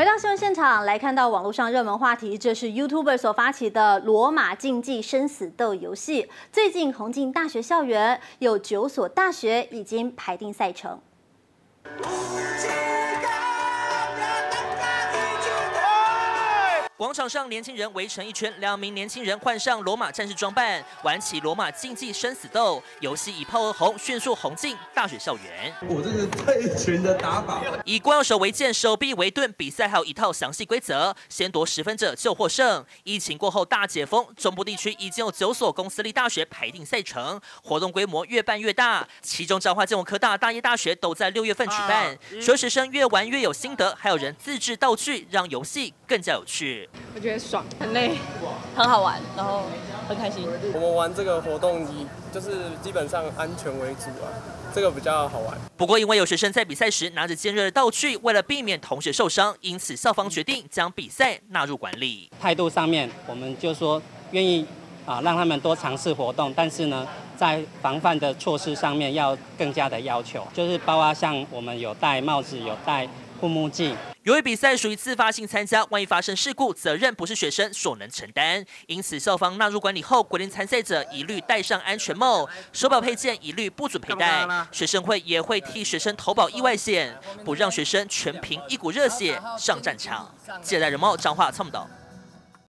回到新闻现场，来看到网络上热门话题，这是 YouTuber 所发起的罗马竞技生死斗游戏。最近红进大学校园，有九所大学已经排定赛程。广场上，年轻人围成一圈，两名年轻人换上罗马战士装扮，玩起罗马竞技生死斗游戏，以炮而红，迅速红进大学校园。我这是退群的打法，以光右手为剑，手臂为盾，比赛还有一套详细规则，先夺十分者就获胜。疫情过后大解封，中部地区已经有九所公私立大学排定赛程，活动规模越办越大。其中彰化建文科大、大业大学都在六月份举办，学学生越玩越有心得，还有人自制道具，让游戏更加有趣。我觉得爽，很累，很好玩，然后很开心。我们玩这个活动以就是基本上安全为主啊，这个比较好玩。不过因为有学生在比赛时拿着尖锐的道具，为了避免同学受伤，因此校方决定将比赛纳入管理。态度上面，我们就说愿意啊让他们多尝试活动，但是呢，在防范的措施上面要更加的要求，就是包括像我们有戴帽子，有戴。护目镜。由于比赛属于自发性参加，万一发生事故，责任不是学生所能承担。因此，校方纳入管理后，规定参赛者一律戴上安全帽，手表配件一律不准佩戴。学生会也会替学生投保意外险，不让学生全凭一股热血上战场。记者人茂彰化参不到。